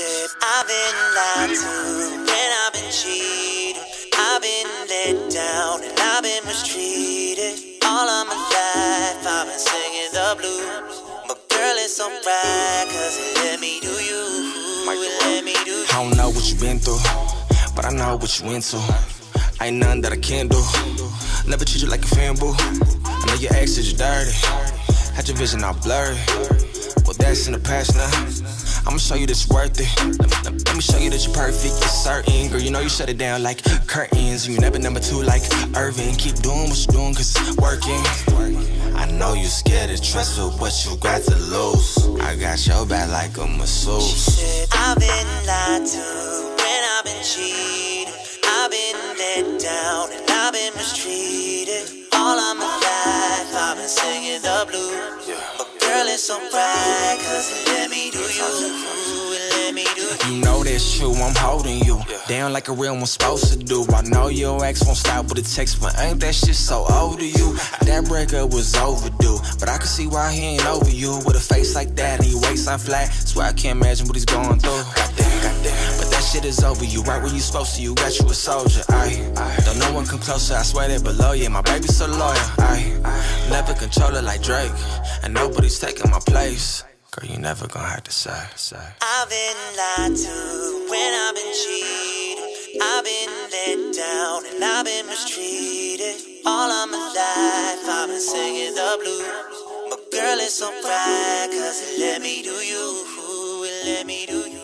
I've been lied to and I've been cheated. I've been let down and I've been mistreated. All of my life I've been singing the blues. But girl, it's alright, cause it let me do you. It let me do you. I don't know what you've been through, but I know what you into. Ain't nothing that I can't do. Never treat you like a fan boo. I know your ex is dirty. Had your vision all blurry. Well, that's in the past now. I'ma show you you're worth it. Let me, let, let me show you that you're perfect. You're certain, girl. You know you shut it down like curtains. You never number two like Irving. Keep doing what you're doing, cause it's working. I know you scared to trust with what you got to lose. I got your back like a masseuse. I've been lied to and I've been cheated. I've been let down and I've been mistreated. All of my life I've been singing the blues. But girl, it's alright, cause it you. Know that's true, I'm holding you down like a real one's supposed to do. I know your ex won't stop with a text, but ain't that shit so old to you? That breakup was overdue, but I can see why he ain't over you with a face like that and your waistline flat. Swear I can't imagine what he's going through. But that shit is over. You right where you supposed to. You got you a soldier. I don't no one come closer. I swear that below you. My baby's so loyal. I never control it like Drake, and nobody's taking my place. Girl, you never gonna have to say, say. I've been lied to when I've been cheated. I've been let down and I've been mistreated. All of my life I've been singing the blues. But girl, it's so alright, cause it let me do you. It let me do you.